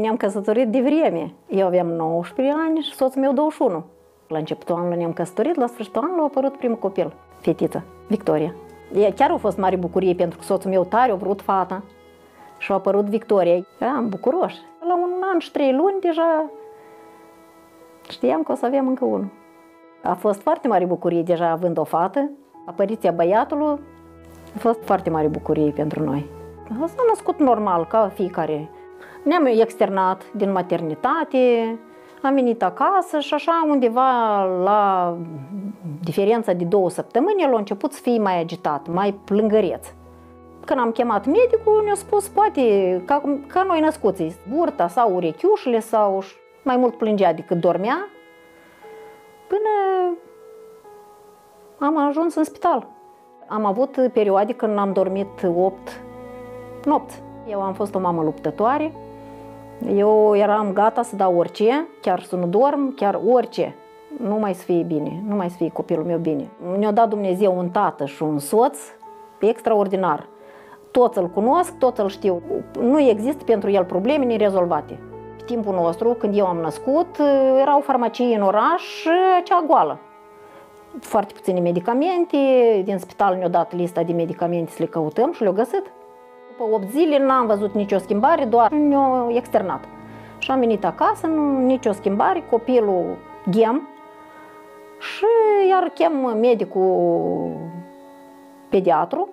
Noi ne-am căsătorit de vreme. Eu aveam 19 ani și soțul meu 21. La începutul anului ne-am căsătorit, la sfârșitul anului a apărut primul copil, fetiță, Victoria. E, chiar a fost mare bucurie pentru că soțul meu tare a vrut fata și a apărut Victoria. Eram bucuroși. La un an și trei luni deja știam că o să avem încă unul. A fost foarte mare bucurie deja având o fată. Apariția băiatului a fost foarte mare bucurie pentru noi. S-a născut normal, ca fiecare. Ne-am externat din maternitate, am venit acasă și așa undeva la diferența de două săptămâni el a început să fie mai agitat, mai plângăreț. Când am chemat medicul, ne-a spus, poate, ca, ca noi născuții, burta sau urechiușele sau mai mult plângea decât dormea, până am ajuns în spital. Am avut perioade când am dormit 8 nopți. Eu am fost o mamă luptătoare, eu eram gata să dau orice, chiar să nu dorm, chiar orice. Nu mai să fie bine, nu mai să fie copilul meu bine. Ne-a dat Dumnezeu un tată și un soț extraordinar. Toți îl cunosc, toți îl știu. Nu există pentru el probleme nerezolvate. Pe timpul nostru, când eu am născut, erau farmacii în oraș, cea goală. Foarte puține medicamente, din spital ne-au dat lista de medicamente să le căutăm și le-au găsit. După 8 zile n-am văzut nicio schimbare, doar ne-au externat. Și am venit acasă, nu, nicio schimbare, copilul ghem și iar chem medicul pediatru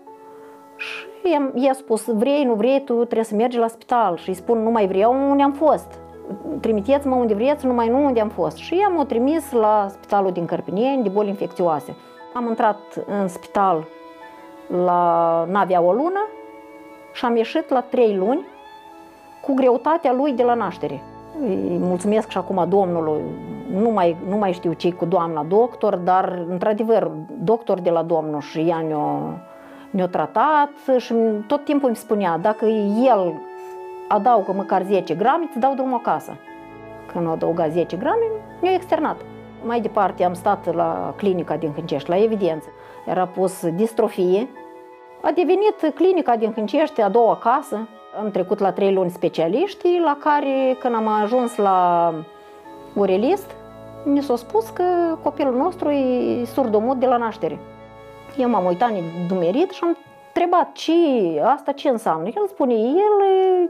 și i-a spus, vrei, nu vrei, tu trebuie să mergi la spital și îi spun, nu mai vreau, unde am fost. Trimiteți-mă unde vreți, numai nu unde am fost. Și i-am o trimis la spitalul din Cărpinieni de boli infecțioase. Am intrat în spital la n-avea o lună și am ieșit la trei luni cu greutatea lui de la naștere. Îi mulțumesc și acum Domnului, nu mai, nu mai știu ce cu doamna doctor, dar într-adevăr, doctor de la Domnul și ea ne-a, ne tratat și tot timpul îmi spunea, dacă el adaugă măcar 10 grame, îți dau drumul acasă. Când a adăugat 10 grame, ne-a externat. Mai departe am stat la clinica din Hâncești, la evidență. Era pus distrofie, a devenit clinica din Hâncești a doua casă. Am trecut la trei luni specialiști, la care, când am ajuns la urelist, mi s-a spus că copilul nostru e surdomut de la naștere. Eu m-am uitat dumerit și am întrebat ce, asta ce înseamnă. El spune, el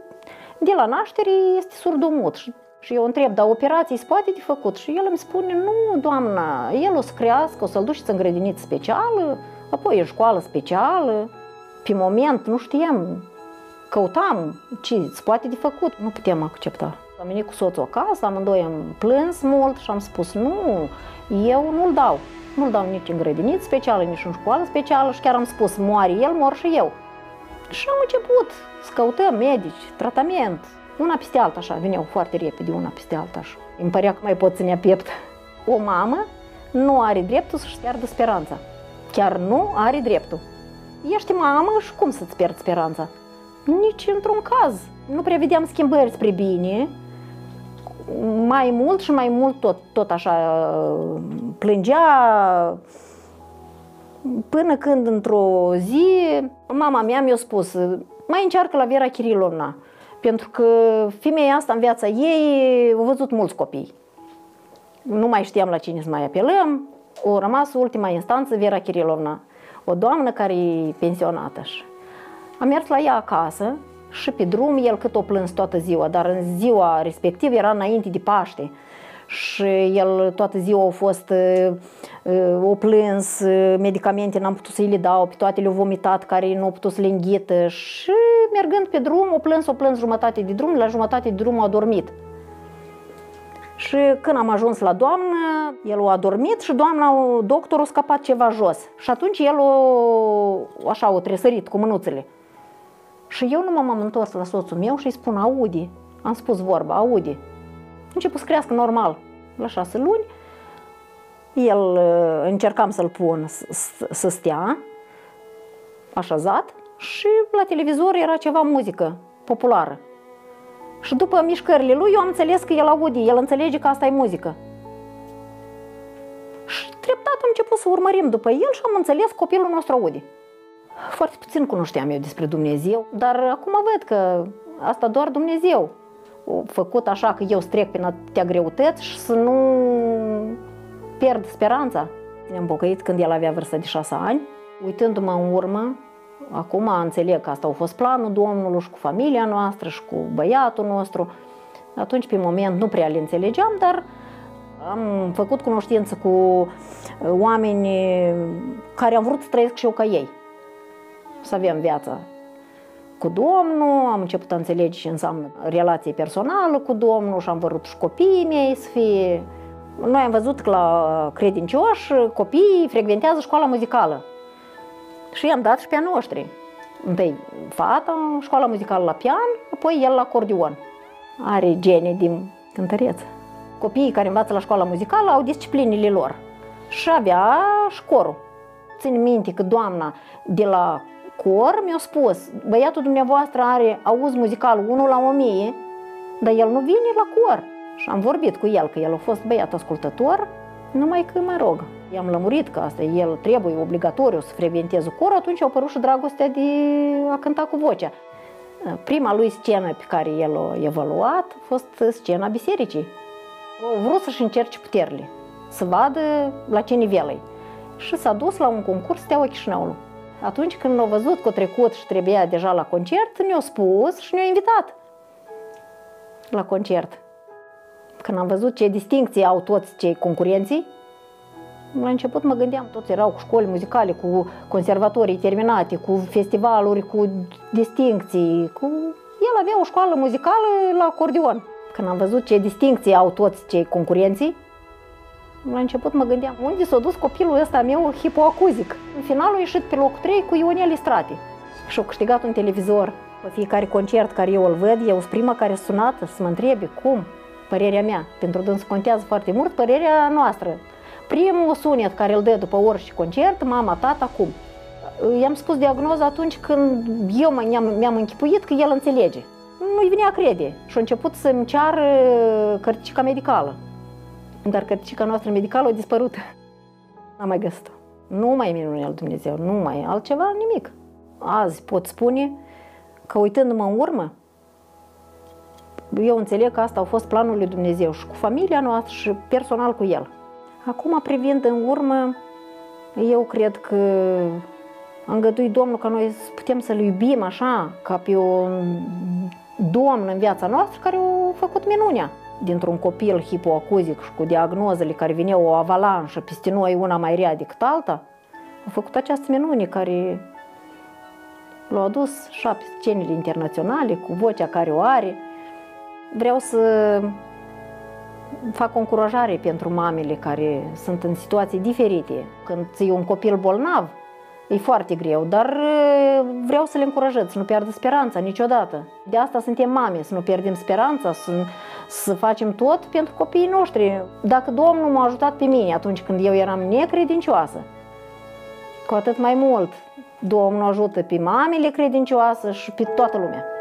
de la naștere este surdomut. Și eu întreb, dar operații se poate de făcut? Și el îmi spune, nu, doamna, el o să crească, o să-l duceți în grădiniță specială, apoi în școală specială. Pe moment nu știam, căutam ce se poate de făcut. Nu puteam accepta. Am venit cu soțul acasă, amândoi am plâns mult și am spus nu, eu nu-l dau. Nu-l dau nici în grădiniță specială, nici în școală specială și chiar am spus, moare el, mor și eu. Și am început să căutăm medici, tratament, una peste alta așa, veneau foarte repede una peste alta așa. Îmi părea că mai pot ține piept. O mamă nu are dreptul să-și piardă speranța. Chiar nu are dreptul. Ești mamă și cum să-ți pierzi speranța? Nici într-un caz. Nu prevedeam schimbări spre bine. Mai mult și mai mult tot, tot așa plângea până când într-o zi mama mea mi-a spus mai încearcă la Vera Chirilovna pentru că femeia asta în viața ei a văzut mulți copii. Nu mai știam la cine să mai apelăm. O rămas ultima instanță Vera Chirilovna o doamnă care e pensionată. Și am mers la ea acasă și pe drum el cât o plâns toată ziua, dar în ziua respectivă era înainte de Paște și el toată ziua a fost o plâns, medicamente n-am putut să le dau, pe toate le-au vomitat care nu au putut să le înghită și mergând pe drum, o plâns, o plâns jumătate de drum, la jumătate de drum a dormit. Și când am ajuns la doamnă, el a adormit și doamna, doctorul a scăpat ceva jos. Și atunci el o, așa, o tresărit cu mânuțele. Și eu nu m-am întors la soțul meu și îi spun, Audi, am spus vorba, Audi. Început să crească normal, la șase luni. El uh, încercam să-l pun să stea, așezat, și la televizor era ceva muzică populară. Și după mișcările lui, eu am înțeles că el aude, el înțelege că asta e muzică. Și treptat am început să urmărim după el și am înțeles copilul nostru aude. Foarte puțin cunoșteam eu despre Dumnezeu, dar acum văd că asta doar Dumnezeu făcut așa că eu strec prin atâtea greutăți și să nu pierd speranța. Ne-am pocăit când el avea vârsta de șase ani. Uitându-mă în urmă, acum înțeleg că asta a fost planul Domnului și cu familia noastră și cu băiatul nostru. Atunci, pe moment, nu prea le înțelegeam, dar am făcut cunoștință cu uh, oameni care am vrut să trăiesc și eu ca ei. Să avem viața cu Domnul, am început să înțelege ce înseamnă relație personală cu Domnul și am văzut și copiii mei să fie... Noi am văzut că la credincioși copiii frecventează școala muzicală. Și i-am dat și pe a noștri. Întâi fata, școala muzicală la pian, apoi el la acordion. Are gene din cântăreță. Copiii care învață la școala muzicală au disciplinile lor. Și avea școrul. Țin minte că doamna de la cor mi-a spus, băiatul dumneavoastră are auz muzical 1 la 1000, dar el nu vine la cor. Și am vorbit cu el, că el a fost băiat ascultător, numai că mă rog. I-am lămurit că asta, el trebuie obligatoriu să frecventeze cor, atunci au părut și dragostea de a cânta cu vocea. Prima lui scenă pe care el a evaluat a fost scena bisericii. A vrut să-și încerce puterile, să vadă la ce nivel e. Și s-a dus la un concurs Steaua Chișinăului. Atunci când l-a văzut că a trecut și trebuia deja la concert, ne-a spus și ne-a invitat la concert. Când am văzut ce distincții au toți cei concurenții, la început mă gândeam, toți erau cu școli muzicale, cu conservatorii terminate, cu festivaluri, cu distincții, cu... El avea o școală muzicală la acordeon. Când am văzut ce distincții au toți cei concurenții, la început mă gândeam, unde s-a dus copilul ăsta meu hipoacuzic? În final a ieșit pe locul 3 cu Ionel Istrati și a câștigat un televizor. Pe fiecare concert care eu îl văd, eu sunt prima care sunată să mă întrebe cum, părerea mea. Pentru dâns contează foarte mult părerea noastră. Primul sunet care îl dă după orice concert, mama, tata, cum. I-am spus diagnoza atunci când eu mi-am închipuit că el înțelege. Nu-i venea crede și a început să-mi ceară cărticica medicală dar cărticica noastră medicală a dispărut. N-am mai găsit-o. Nu mai minune al Dumnezeu, nu mai altceva, nimic. Azi pot spune că uitându-mă în urmă, eu înțeleg că asta a fost planul lui Dumnezeu și cu familia noastră și personal cu el. Acum, privind în urmă, eu cred că a îngăduit Domnul ca noi putem să-L iubim așa, ca pe un domn în viața noastră care a făcut minunea dintr-un copil hipoacuzic și cu diagnozele care vineau o avalanșă peste noi, una mai rea decât alta, a făcut această minune care l-a adus șapte scenele internaționale cu vocea care o are. Vreau să fac o încurajare pentru mamele care sunt în situații diferite. Când ții un copil bolnav, E foarte greu, dar vreau să le încurajez să nu pierdă speranța niciodată. De asta suntem mame, să nu pierdem speranța, să, să facem tot pentru copiii noștri. Dacă Domnul m-a ajutat pe mine atunci când eu eram necredincioasă, cu atât mai mult Domnul ajută pe mamele credincioase și pe toată lumea.